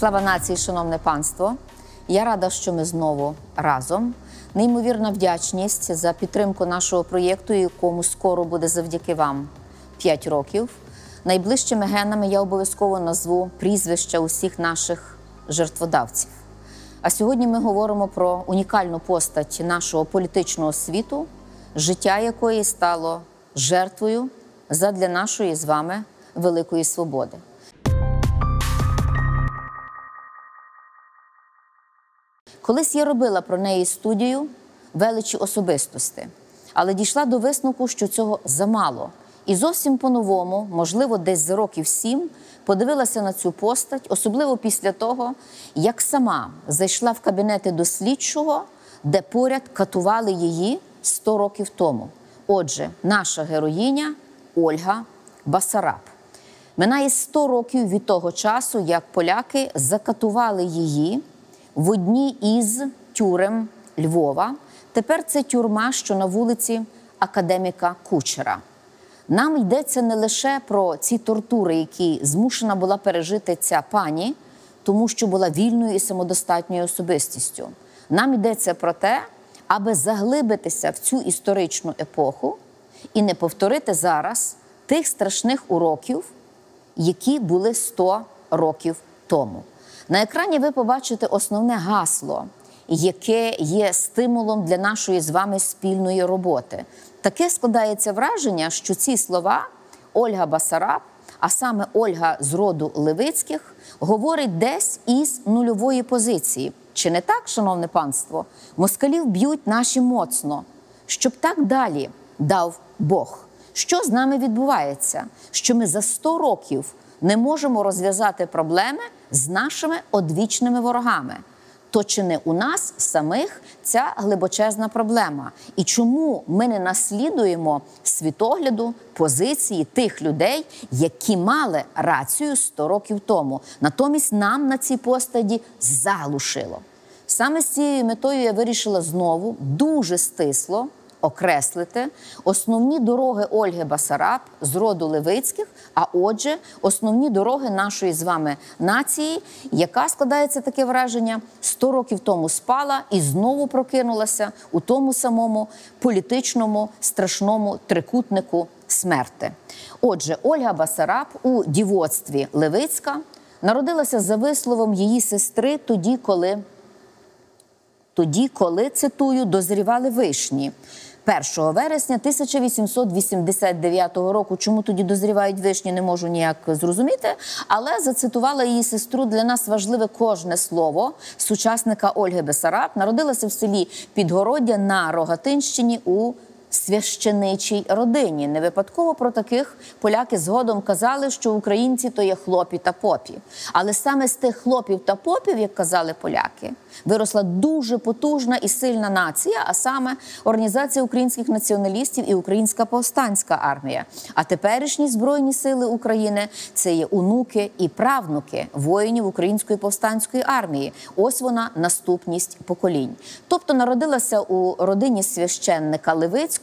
Слава нації, шановне панство! Я рада, що ми знову разом. Неймовірна вдячність за підтримку нашого проєкту, якому скоро буде завдяки вам 5 років. Найближчими генами я обов'язково назву прізвища усіх наших жертводавців. А сьогодні ми говоримо про унікальну постать нашого політичного світу, життя якої стало жертвою задля нашої з вами великої свободи. Колись я робила про неї студію величі особистості, але дійшла до висновку, що цього замало. І зовсім по-новому, можливо, десь за років сім, подивилася на цю постать, особливо після того, як сама зайшла в кабінети до слідчого, де поряд катували її 100 років тому. Отже, наша героїня Ольга Басараб. Минає 100 років від того часу, як поляки закатували її в одній із тюрем Львова. Тепер це тюрма, що на вулиці Академіка Кучера. Нам йдеться не лише про ці тортури, які змушена була пережити ця пані, тому що була вільною і самодостатньою особистістю. Нам йдеться про те, аби заглибитися в цю історичну епоху і не повторити зараз тих страшних уроків, які були 100 років тому. На екрані ви побачите основне гасло, яке є стимулом для нашої з вами спільної роботи. Таке складається враження, що ці слова Ольга Басараб, а саме Ольга з роду Левицьких, говорить десь із нульової позиції. Чи не так, шановне панство? Москалів б'ють наші моцно, щоб так далі дав Бог. Що з нами відбувається? Що ми за 100 років не можемо розв'язати проблеми з нашими одвічними ворогами. То чи не у нас самих ця глибочезна проблема? І чому ми не наслідуємо світогляду позиції тих людей, які мали рацію 100 років тому? Натомість нам на цій постаді залушило. Саме з цією метою я вирішила знову дуже стисло окреслити основні дороги Ольги Басараб з роду Левицьких, а отже, основні дороги нашої з вами нації, яка складається таке враження 100 років тому спала і знову прокинулася у тому самому політичному страшному трикутнику смерти. Отже, Ольга Басараб у дівоцтві Левицька народилася за висловом її сестри тоді, коли. Тоді, коли цитую, дозрівали вишні. 1 вересня 1889 року. Чому тоді дозрівають вишні, не можу ніяк зрозуміти. Але зацитувала її сестру для нас важливе кожне слово сучасника Ольги Бесараб. Народилася в селі Підгородя на Рогатинщині у священичій родині. Не випадково про таких поляки згодом казали, що українці то є хлопі та попі. Але саме з тих хлопів та попів, як казали поляки, виросла дуже потужна і сильна нація, а саме Організація українських націоналістів і Українська повстанська армія. А теперішні збройні сили України це є онуки і правнуки воїнів Української повстанської армії. Ось вона наступність поколінь. Тобто народилася у родині священника Левицького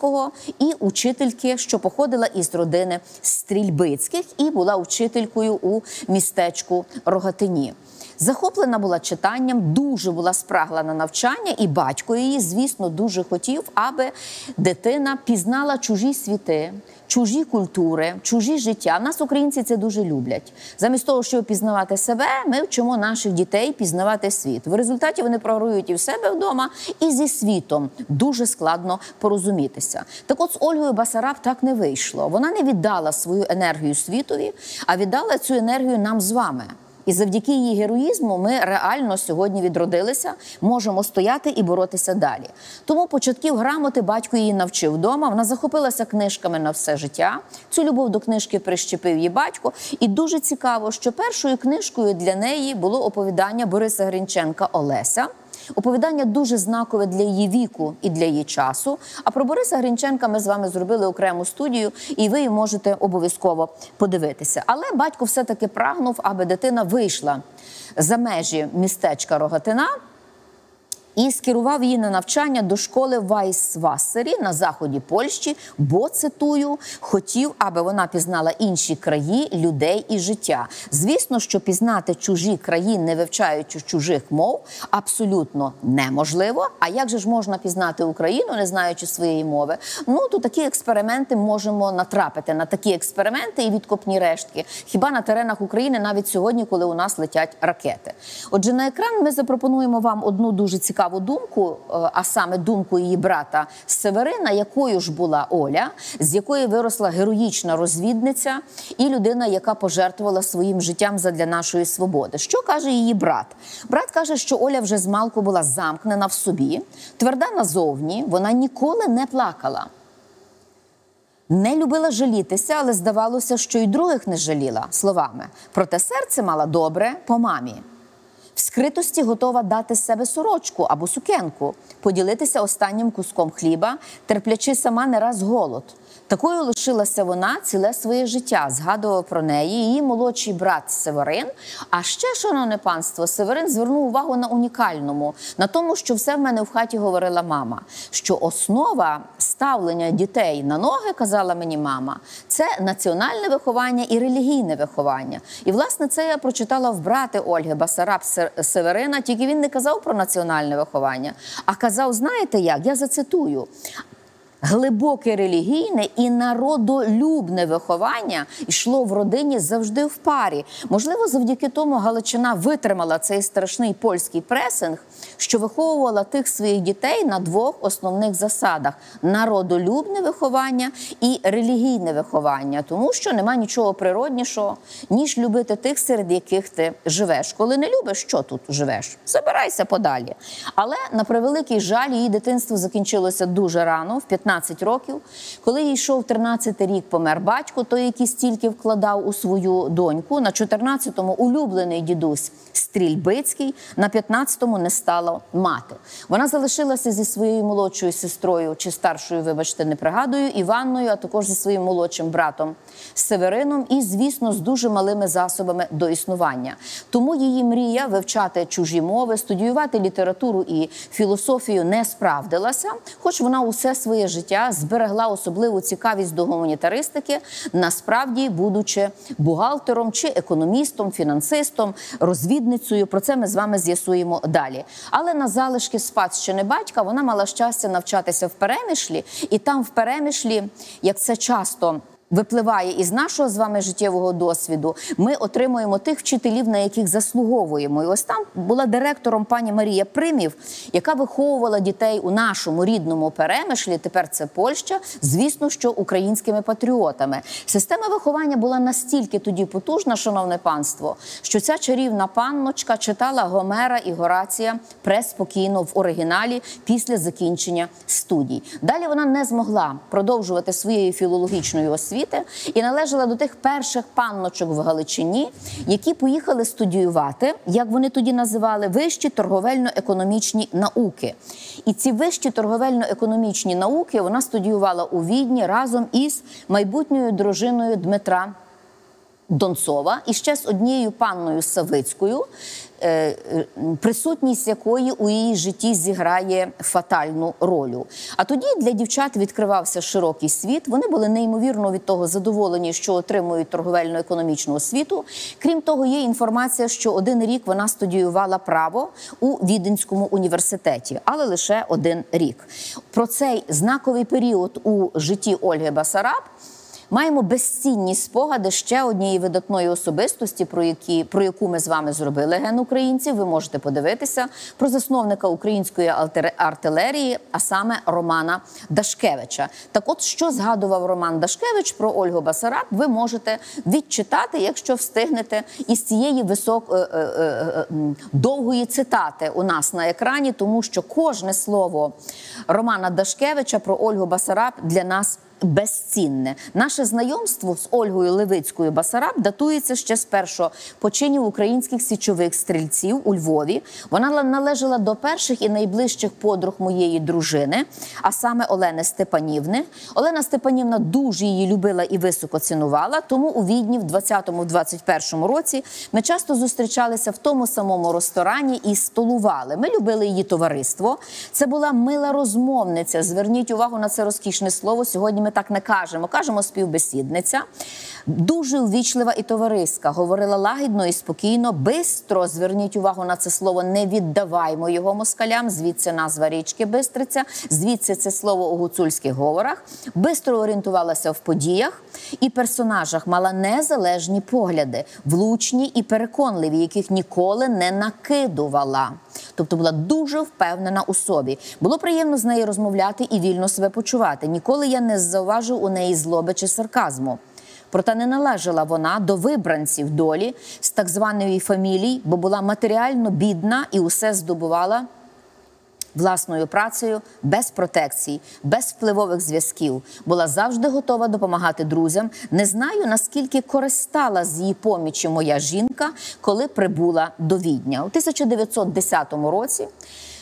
і учительки, що походила із родини Стрільбицьких, і була учителькою у містечку Рогатині. Захоплена була читанням, дуже була спрагла на навчання, і батько її, звісно, дуже хотів, аби дитина пізнала чужі світи, чужі культури, чужі життя. Нас українці це дуже люблять. Замість того, щоб пізнавати себе, ми вчимо наших дітей пізнавати світ. В результаті вони програють і в себе вдома, і зі світом дуже складно порозумітися. Так, от з Ольгою Басараб так не вийшло. Вона не віддала свою енергію світові, а віддала цю енергію нам з вами. І завдяки її героїзму ми реально сьогодні відродилися, можемо стояти і боротися далі. Тому початків грамоти батько її навчив вдома. Вона захопилася книжками на все життя. Цю любов до книжки прищепив її батько. І дуже цікаво, що першою книжкою для неї було оповідання Бориса Гринченка Олеся. Оповідання дуже знакове для її віку і для її часу. А про Бориса Грінченка ми з вами зробили окрему студію, і ви її можете обов'язково подивитися. Але батько все-таки прагнув, аби дитина вийшла за межі містечка Рогатина і скерував її на навчання до школи в Вайсвассері на заході Польщі, бо цитую, хотів, аби вона пізнала інші краї, людей і життя. Звісно, що пізнати чужі краї, не вивчаючи чужих мов, абсолютно неможливо. А як же ж можна пізнати Україну, не знаючи своєї мови? Ну то такі експерименти можемо натрапити на такі експерименти і відкопні рештки. Хіба на теренах України навіть сьогодні, коли у нас летять ракети? Отже, на екран ми запропонуємо вам одну дуже цікаву думку, е, а саме думку її брата Северина, якою ж була Оля, з якої виросла героїчна розвідниця і людина, яка пожертвувала своїм життям задля нашої свободи. Що каже її брат? Брат каже, що Оля вже з малку була замкнена в собі, тверда назовні, вона ніколи не плакала. Не любила жалітися, але здавалося, що й других не жаліла словами. Проте серце мала добре по мамі. В скритості готова дати себе сорочку або сукенку, поділитися останнім куском хліба, терплячи сама не раз голод. Такою лишилася вона ціле своє життя. Згадував про неї її молодший брат Северин. А ще, шановне панство, Северин звернув увагу на унікальному, на тому, що все в мене в хаті говорила мама. Що основа ставлення дітей на ноги, казала мені мама, це національне виховання і релігійне виховання. І власне це я прочитала в брати Ольги Басараб Северина. Тільки він не казав про національне виховання, а казав: знаєте як? Я зацитую. Глибоке релігійне і народолюбне виховання йшло в родині завжди в парі. Можливо, завдяки тому Галичина витримала цей страшний польський пресинг, що виховувала тих своїх дітей на двох основних засадах: народолюбне виховання і релігійне виховання, тому що нема нічого природнішого, ніж любити тих, серед яких ти живеш. Коли не любиш, що тут живеш? Забирайся подалі. Але на превеликий жаль, її дитинство закінчилося дуже рано, в 15 15 років. Коли їй йшов 13 рік, помер батько, той, який стільки вкладав у свою доньку. На 14-му улюблений дідусь Стрільбицький, на 15-му не стало мати. Вона залишилася зі своєю молодшою сестрою чи старшою, вибачте, не пригадую, Іванною, а також зі своїм молодшим братом Северином, і, звісно, з дуже малими засобами до існування. Тому її мрія вивчати чужі мови, студіювати літературу і філософію не справдилася, хоч вона усе своє життя зберегла особливу цікавість до гуманітаристики, насправді, будучи бухгалтером чи економістом, фінансистом, розвідницею. Про це ми з вами з'ясуємо далі. Але на залишки спадщини батька вона мала щастя навчатися в перемішлі, і там в перемішлі, як це часто випливає із нашого з вами життєвого досвіду, ми отримуємо тих вчителів, на яких заслуговуємо. І ось там була директором пані Марія Примів, яка виховувала дітей у нашому рідному перемишлі. Тепер це Польща, звісно, що українськими патріотами. Система виховання була настільки тоді потужна, шановне панство, що ця чарівна панночка читала Гомера і Горація преспокійно в оригіналі після закінчення студій. Далі вона не змогла продовжувати своєю філологічною освітою освіти і належала до тих перших панночок в Галичині, які поїхали студіювати, як вони тоді називали, вищі торговельно-економічні науки. І ці вищі торговельно-економічні науки вона студіювала у відні разом із майбутньою дружиною Дмитра. Донцова і ще з однією панною Савицькою, присутність якої у її житті зіграє фатальну роль. А тоді для дівчат відкривався широкий світ. Вони були неймовірно від того задоволені, що отримують торговельно-економічну освіту. Крім того, є інформація, що один рік вона студіювала право у Віденському університеті, але лише один рік. Про цей знаковий період у житті Ольги Басараб. Маємо безцінні спогади ще однієї видатної особистості, про які про яку ми з вами зробили ген українців. Ви можете подивитися про засновника української артилерії, а саме Романа Дашкевича. Так, от що згадував Роман Дашкевич про Ольгу Басараб, ви можете відчитати, якщо встигнете, із цієї висок е, е, е, довгої цитати у нас на екрані, тому що кожне слово Романа Дашкевича про Ольгу Басараб для нас безцінне. Наше знайомство з Ольгою Левицькою Басараб датується ще з першого починів українських січових стрільців у Львові. Вона належала до перших і найближчих подруг моєї дружини, а саме Олени Степанівни. Олена Степанівна дуже її любила і високо цінувала. Тому у Відні в 20-21 році ми часто зустрічалися в тому самому ресторані і столували. Ми любили її товариство. Це була мила розмовниця. Зверніть увагу на це розкішне слово. Сьогодні ми так не кажемо. Кажемо співбесідниця. Дуже увічлива і товариська. Говорила лагідно і спокійно, бистро. Зверніть увагу на це слово. Не віддаваймо його москалям. Звідси назва річки Бистриця, звідси це слово у гуцульських говорах. Бистро орієнтувалася в подіях і персонажах. Мала незалежні погляди, влучні і переконливі, яких ніколи не накидувала. Тобто була дуже впевнена у собі. Було приємно з нею розмовляти і вільно себе почувати. Ніколи я не зауважив у неї злоби чи сарказму. Проте не належала вона до вибранців долі з так званої фамілії, бо була матеріально бідна і усе здобувала власною працею без протекцій, без впливових зв'язків. Була завжди готова допомагати друзям. Не знаю наскільки користала з її помічі моя жінка, коли прибула до Відня у 1910 році.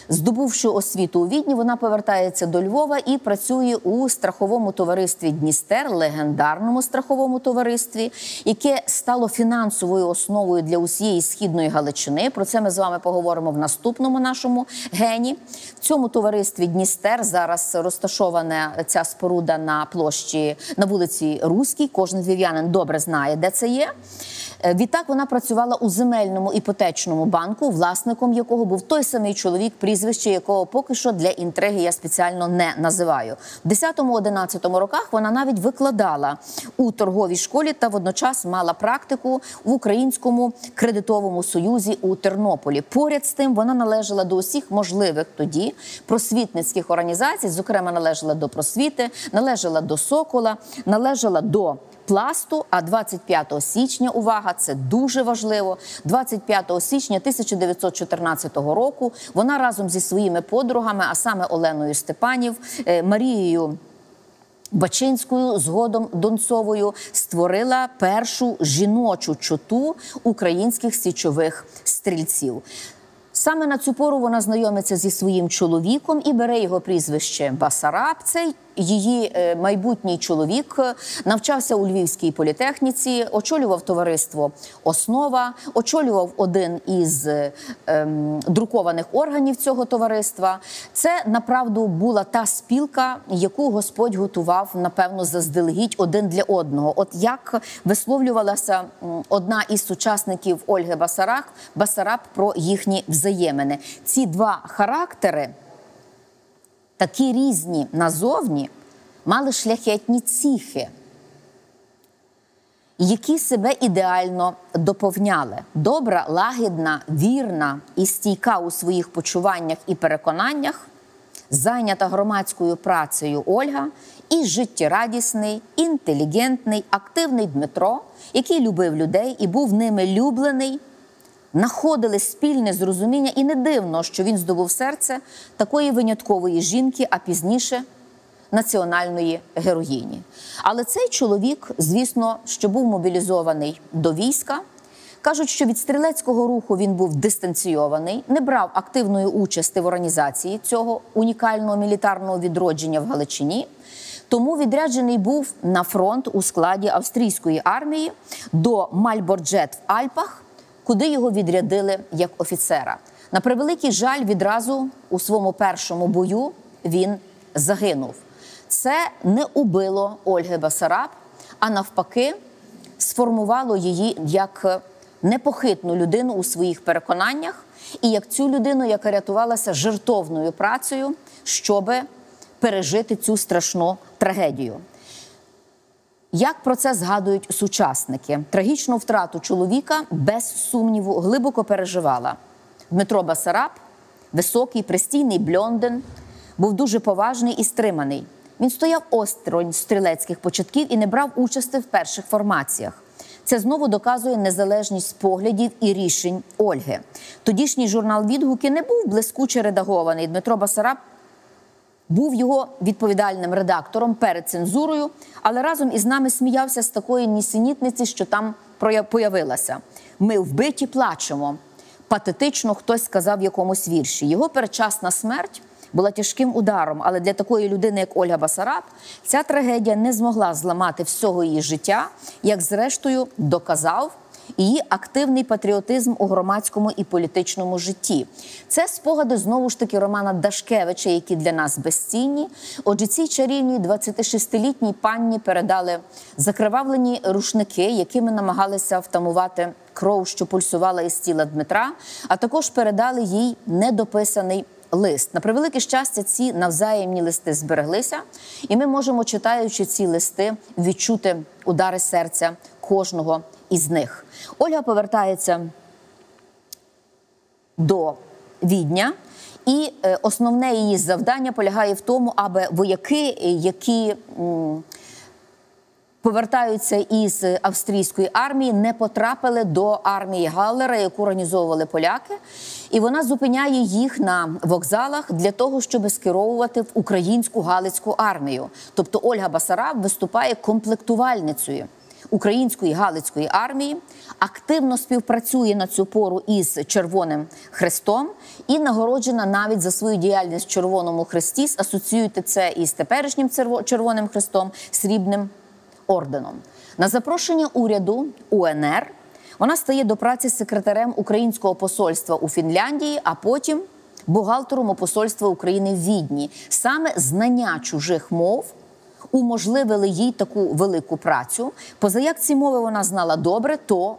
Здобувши освіту у відні, вона повертається до Львова і працює у страховому товаристві Дністер, легендарному страховому товаристві, яке стало фінансовою основою для усієї східної Галичини. Про це ми з вами поговоримо в наступному нашому гені. В цьому товаристві Дністер зараз розташована ця споруда на площі на вулиці Руській. Кожен львів'янин добре знає, де це є. Е, відтак вона працювала у земельному іпотечному банку, власником якого був той самий чоловік, прізвище якого поки що для інтриги я спеціально не називаю. В 10-11 роках вона навіть викладала у торговій школі та водночас мала практику в українському кредитовому союзі у Тернополі. Поряд з тим вона належала до усіх можливих тоді просвітницьких організацій, зокрема належала до просвіти, належала до Сокола, належала до пласту. А 25 січня, увага, це дуже важливо. 25 січня 1914 року вона разом зі своїми подругами, а саме Оленою Степанів, е, Марією. Бачинською згодом Донцовою створила першу жіночу чоту українських січових стрільців. Саме на цю пору вона знайомиться зі своїм чоловіком і бере його прізвище Басараб. Її е, майбутній чоловік е, навчався у Львівській політехніці, очолював товариство Основа, очолював один із ем, друкованих органів цього товариства. Це направду була та спілка, яку Господь готував, напевно, заздалегідь один для одного. От як висловлювалася одна із сучасників Ольги Басарак, Басараб про їхні взаємини. Ці два характери такі різні назовні, мали шляхетні ціхи, які себе ідеально доповняли. Добра, лагідна, вірна і стійка у своїх почуваннях і переконаннях, зайнята громадською працею Ольга і життєрадісний, інтелігентний, активний Дмитро, який любив людей і був ними люблений знаходили спільне зрозуміння, і не дивно, що він здобув серце такої виняткової жінки, а пізніше національної героїні. Але цей чоловік, звісно, що був мобілізований до війська. Кажуть, що від стрілецького руху він був дистанційований, не брав активної участі в організації цього унікального мілітарного відродження в Галичині. Тому відряджений був на фронт у складі австрійської армії до Мальборджет в Альпах, куди його відрядили як офіцера. На превеликий жаль, відразу у своєму першому бою він загинув. Це не убило Ольги Басараб, а навпаки, сформувало її як непохитну людину у своїх переконаннях, і як цю людину, яка рятувалася жертовною працею, щоб пережити цю страшну трагедію. Як про це згадують сучасники? Трагічну втрату чоловіка без сумніву глибоко переживала. Дмитро Басараб, високий, пристійний блондин, був дуже поважний і стриманий. Він стояв осторонь стрілецьких початків і не брав участі в перших формаціях. Це знову доказує незалежність поглядів і рішень Ольги. Тодішній журнал відгуки не був блискуче редагований. Дмитро Басараб був його відповідальним редактором перед цензурою, але разом із нами сміявся з такої нісенітниці, що там появилася. Ми вбиті плачемо. Патетично хтось сказав в якомусь вірші. Його передчасна смерть була тяжким ударом, але для такої людини, як Ольга Басараб, ця трагедія не змогла зламати всього її життя, як зрештою доказав її активний патріотизм у громадському і політичному житті. Це спогади знову ж таки Романа Дашкевича, які для нас безцінні. Отже, цій чарівній 26-літній панні передали закривавлені рушники, якими намагалися втамувати кров, що пульсувала із тіла Дмитра, а також передали їй недописаний. Лист на превелике щастя, ці навзаємні листи збереглися, і ми можемо, читаючи ці листи, відчути удари серця кожного із них. Ольга повертається до відня. І е, основне її завдання полягає в тому, аби вояки, які повертаються із австрійської армії, не потрапили до армії Галлера, яку організовували поляки, і вона зупиняє їх на вокзалах для того, щоб скеровувати в українську галицьку армію. Тобто Ольга Басараб виступає комплектувальницею української галицької армії, активно співпрацює на цю пору із Червоним Хрестом і нагороджена навіть за свою діяльність в Червоному Хресті. Асоціюєте це із теперішнім Червоним Хрестом срібним орденом. На запрошення уряду УНР вона стає до праці секретарем українського посольства у Фінляндії, а потім бухгалтером посольства України в Відні. Саме знання чужих мов уможливили їй таку велику працю. Поза як ці мови вона знала добре, то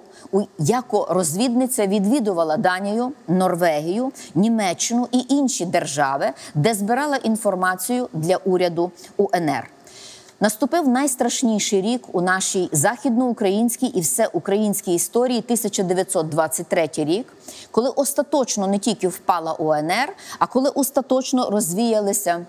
яко розвідниця відвідувала Данію, Норвегію, Німеччину і інші держави, де збирала інформацію для уряду УНР. Наступив найстрашніший рік у нашій західноукраїнській і всеукраїнській історії 1923 рік, коли остаточно не тільки впала УНР, а коли остаточно розвіялися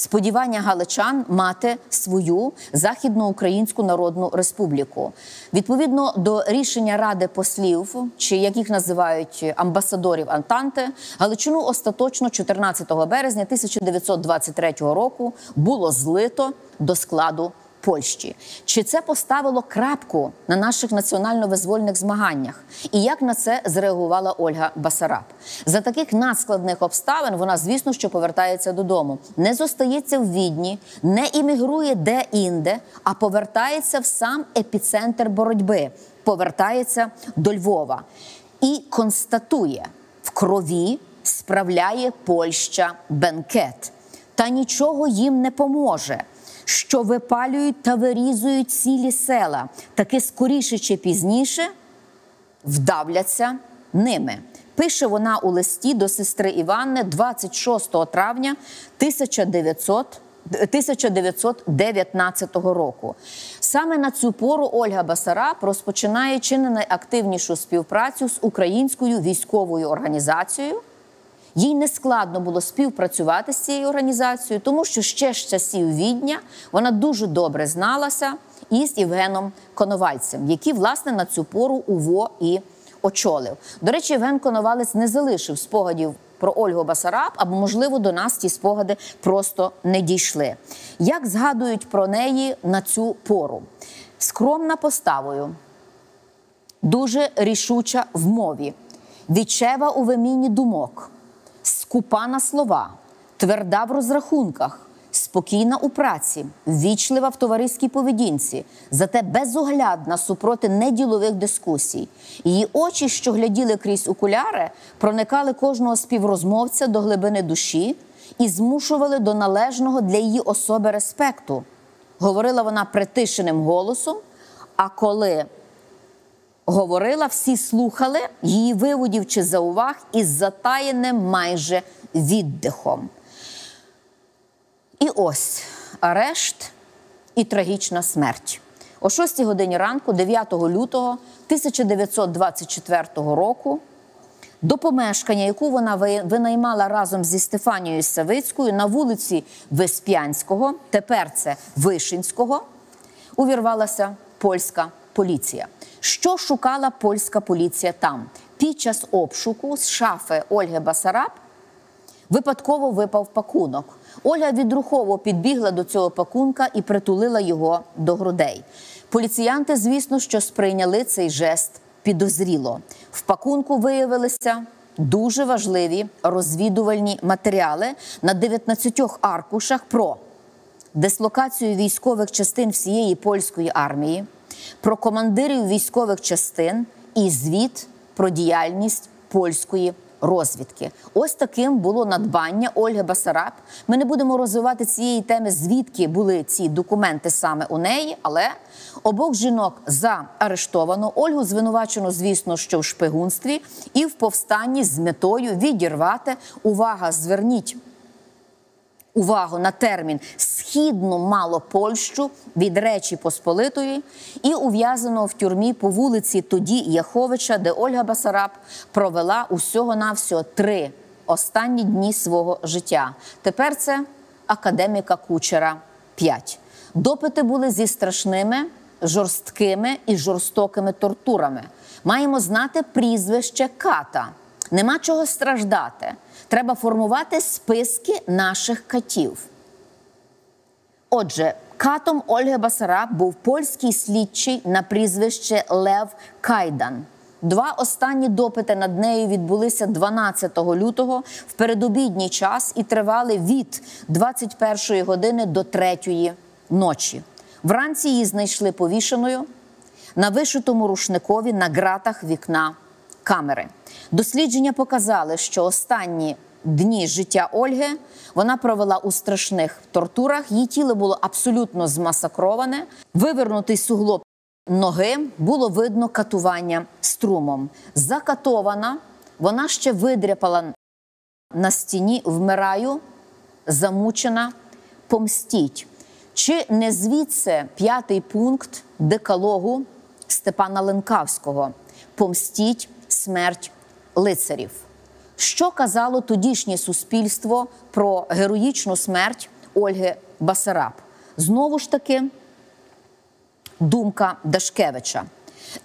сподівання галичан мати свою західноукраїнську народну республіку. Відповідно до рішення ради послів, чи як їх називають амбасадорів Антанти, Галичину остаточно 14 березня 1923 року було злито до складу Польщі. Чи це поставило крапку на наших національно-визвольних змаганнях? І як на це зреагувала Ольга Басараб? За таких надскладних обставин вона, звісно, що повертається додому, не зостається в відні, не іммігрує де-інде, а повертається в сам епіцентр боротьби, повертається до Львова і констатує в крові справляє Польща бенкет, та нічого їм не поможе що випалюють та вирізують цілі села, таки скоріше чи пізніше вдавляться ними. Пише вона у листі до сестри Іванни 26 травня 1900 1919 року. Саме на цю пору Ольга Басараб розпочинає чи не найактивнішу співпрацю з українською військовою організацією. Їй не складно було співпрацювати з цією організацією, тому що ще з часів відня вона дуже добре зналася із Євгеном Коновальцем, який власне на цю пору УВО і очолив. До речі, Євген Коновалець не залишив спогадів. Про Ольгу Басараб, або, можливо, до нас ті спогади просто не дійшли. Як згадують про неї на цю пору? Скромна поставою, дуже рішуча в мові, відчева у вимінні думок, скупа на слова, тверда в розрахунках, спокійна у праці, ввічлива в товариській поведінці, зате безоглядна супроти неділових дискусій. Її очі, що гляділи крізь окуляри, проникали кожного співрозмовця до глибини душі і змушували до належного для її особи респекту. Говорила вона притишеним голосом. А коли говорила, всі слухали її виводів чи зауваг із затаєним майже віддихом. І ось арешт і трагічна смерть. О 6 годині ранку, 9 лютого 1924 року, до помешкання, яку вона винаймала разом зі Стефанією Савицькою на вулиці Веспянського, тепер це Вишинського, увірвалася польська поліція. Що шукала польська поліція там? Під час обшуку з шафи Ольги Басараб Випадково випав пакунок. Ольга відрухово підбігла до цього пакунка і притулила його до грудей. Поліціянти, звісно, що сприйняли цей жест підозріло. В пакунку виявилися дуже важливі розвідувальні матеріали на 19 аркушах про дислокацію військових частин всієї польської армії, про командирів військових частин і звіт про діяльність польської розвідки. Ось таким було надбання Ольги Басараб. Ми не будемо розвивати цієї теми, звідки були ці документи саме у неї, але обох жінок заарештовано. Ольгу звинувачено, звісно, що в шпигунстві і в повстанні з метою відірвати. Увага, зверніть увагу на термін східну Малопольщу від Речі Посполитої і ув'язано в тюрмі по вулиці тоді Яховича, де Ольга Басараб провела усього навсього три останні дні свого життя. Тепер це академіка Кучера 5. Допити були зі страшними, жорсткими і жорстокими тортурами. Маємо знати прізвище ката. Нема чого страждати. Треба формувати списки наших катів. Отже, катом Ольги Басараб був польський слідчий на прізвище Лев Кайдан. Два останні допити над нею відбулися 12 лютого в передобідній час і тривали від 21 години до 3 ночі. Вранці її знайшли повішеною на вишитому рушникові на ґратах вікна камери. Дослідження показали, що останні дні життя Ольги вона провела у страшних тортурах. Її тіло було абсолютно змасакроване, вивернутий суглоб ноги було видно катування струмом. Закатована, вона ще видряпала на стіні вмираю, замучена, помстіть. Чи не звідси п'ятий пункт декалогу Степана Ленкавського помстіть смерть лицарів? Що казало тодішнє суспільство про героїчну смерть Ольги Басараб? Знову ж таки, думка Дашкевича.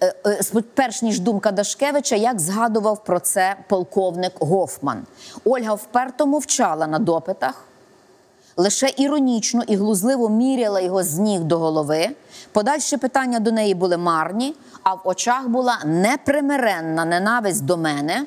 Е, е, перш ніж думка Дашкевича, як згадував про це полковник Гофман. Ольга вперто мовчала на допитах, лише іронічно і глузливо міряла його з ніг до голови. Подальші питання до неї були марні, а в очах була непримиренна ненависть до мене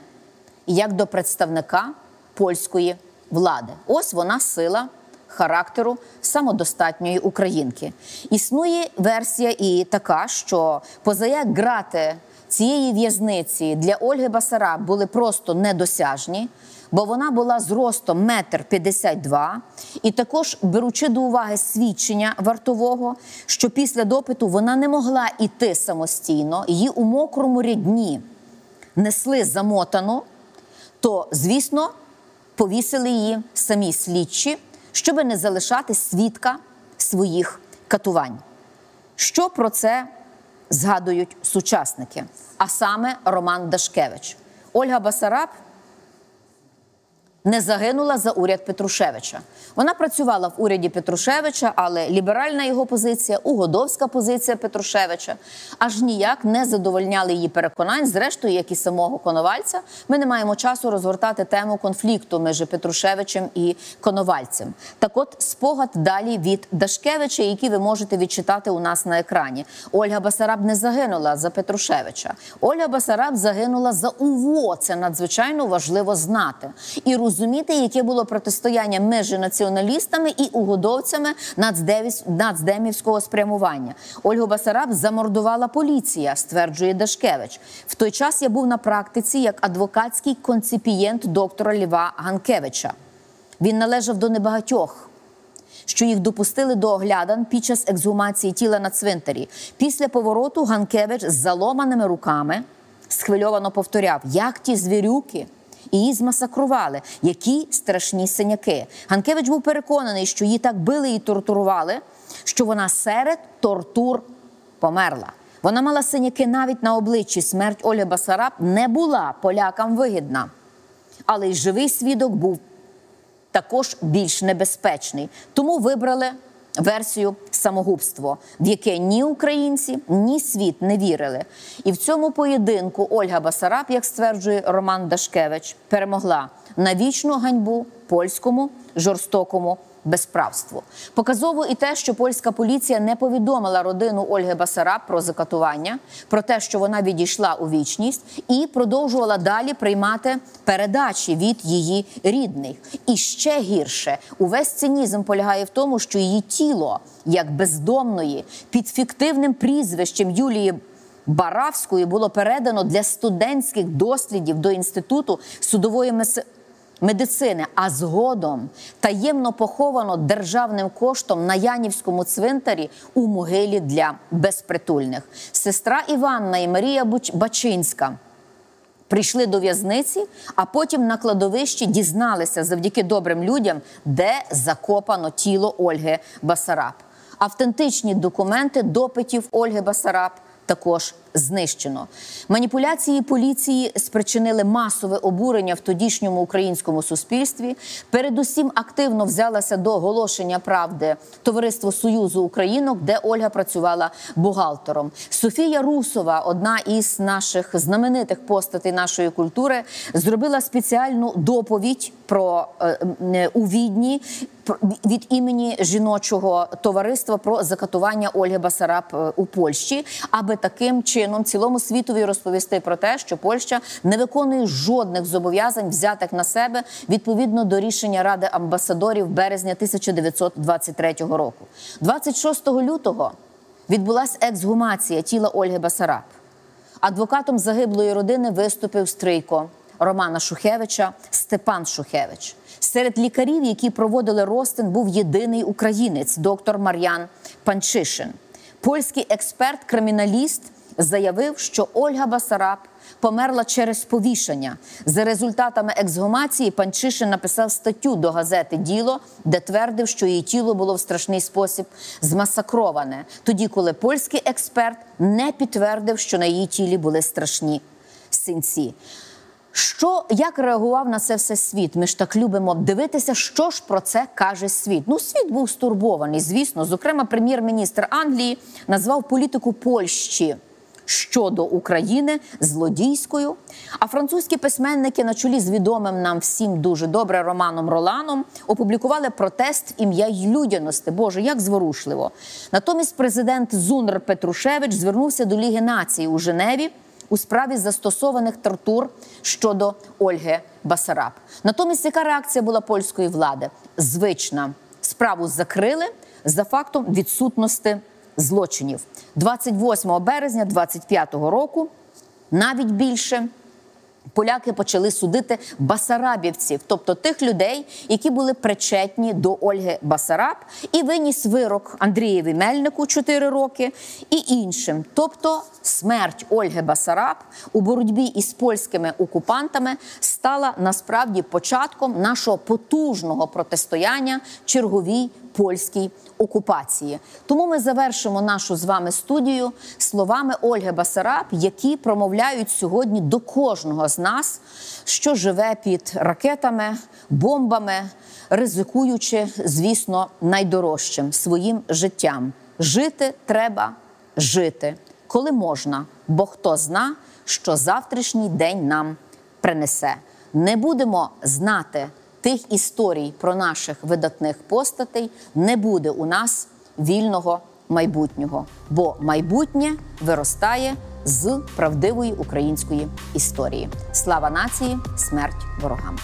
як до представника польської влади. Ось вона сила характеру самодостатньої українки. Існує версія і така, що позаяк грати цієї в'язниці для Ольги Басараб були просто недосяжні. Бо вона була зростом метр п'ятдесят два, і також беручи до уваги свідчення вартового, що після допиту вона не могла йти самостійно, її у мокрому рядні несли замотану, то звісно повісили її самі слідчі щоб не залишати свідка своїх катувань. Що про це згадують сучасники? А саме Роман Дашкевич, Ольга Басараб не загинула за уряд Петрушевича. Вона працювала в уряді Петрушевича, але ліберальна його позиція, угодовська позиція Петрушевича аж ніяк не задовольняли її переконань. Зрештою, як і самого Коновальця, ми не маємо часу розгортати тему конфлікту між Петрушевичем і Коновальцем. Так, от спогад далі від Дашкевича, який ви можете відчитати у нас на екрані. Ольга Басараб не загинула за Петрушевича. Ольга Басараб загинула за УВО. Це надзвичайно важливо знати і розуміти, яке було протистояння між націоналістами і угодовцями нацдемівського спрямування. Ольгу Басараб замордувала поліція, стверджує Дашкевич. В той час я був на практиці як адвокатський конципієнт доктора Льва Ганкевича. Він належав до небагатьох. Що їх допустили до оглядан під час ексгумації тіла на цвинтарі. Після повороту Ганкевич з заломаними руками схвильовано повторяв, як ті звірюки і її змасакрували. Які страшні синяки. Ганкевич був переконаний, що її так били і тортурували, що вона серед тортур померла. Вона мала синяки навіть на обличчі. Смерть Олі Басараб не була полякам вигідна. Але й живий свідок був також більш небезпечний. Тому вибрали версію самогубство, в яке ні українці, ні світ не вірили. І в цьому поєдинку Ольга Басараб, як стверджує Роман Дашкевич, перемогла на вічну ганьбу польському жорстокому безправству. Показово і те, що польська поліція не повідомила родину Ольги Басараб про закатування, про те, що вона відійшла у вічність, і продовжувала далі приймати передачі від її рідних. І ще гірше, увесь цинізм полягає в тому, що її тіло, як бездомної, під фіктивним прізвищем Юлії. Баравської було передано для студентських дослідів до інституту судової медицини, а згодом таємно поховано державним коштом на Янівському цвинтарі у могилі для безпритульних. Сестра Іванна і Марія Бачинська. Прийшли до в'язниці, а потім на кладовищі дізналися завдяки добрим людям, де закопано тіло Ольги Басараб. Автентичні документи допитів Ольги Басараб також знищено. Маніпуляції поліції спричинили масове обурення в тодішньому українському суспільстві. Передусім активно взялася до оголошення правди Товариство Союзу Українок, де Ольга працювала бухгалтером. Софія Русова, одна із наших знаменитих постатей нашої культури, зробила спеціальну доповідь про е, у відні від імені жіночого товариства про закатування Ольги Басараб е, у Польщі, аби таким чином цілому світові розповісти про те, що Польща не виконує жодних зобов'язань, взятих на себе відповідно до рішення Ради амбасадорів березня 1923 року. 26 лютого відбулася ексгумація тіла Ольги Басараб. Адвокатом загиблої родини виступив стрийко Романа Шухевича Степан Шухевич. Серед лікарів, які проводили розтин, був єдиний українець, доктор Мар'ян Панчишин. Польський експерт-криміналіст заявив, що Ольга Басараб померла через повішення. За результатами ексгумації Панчишин написав статтю до газети Діло, де твердив, що її тіло було в страшний спосіб змасакроване, тоді коли польський експерт не підтвердив, що на її тілі були страшні синці. Що як реагував на це все світ? Ми ж так любимо дивитися, що ж про це каже світ. Ну, світ був стурбований, звісно. Зокрема, прем'єр-міністр Англії назвав політику Польщі щодо України злодійською. А французькі письменники на чолі з відомим нам всім дуже добре Романом Роланом опублікували протест ім'я й людяності. Боже, як зворушливо. Натомість президент Зунр Петрушевич звернувся до Ліги нації у Женеві у справі застосованих тортур щодо Ольги Басараб. Натомість, яка реакція була польської влади? Звична справу закрили за фактом відсутності злочинів 28 березня 25 року. Навіть більше поляки почали судити басарабівців, тобто тих людей, які були причетні до Ольги Басараб, і виніс вирок Андрієві Мельнику 4 роки і іншим. Тобто смерть Ольги Басараб у боротьбі із польськими окупантами стала насправді початком нашого потужного протистояння черговій польській окупації. Тому ми завершимо нашу з вами студію словами Ольги Басараб, які промовляють сьогодні до кожного з нас, що живе під ракетами, бомбами, ризикуючи, звісно, найдорожчим своїм життям. Жити треба жити, коли можна, бо хто зна, що завтрашній день нам принесе. Не будемо знати тих історій про наших видатних постатей не буде у нас вільного майбутнього, бо майбутнє виростає з правдивої української історії. Слава нації, смерть ворогам.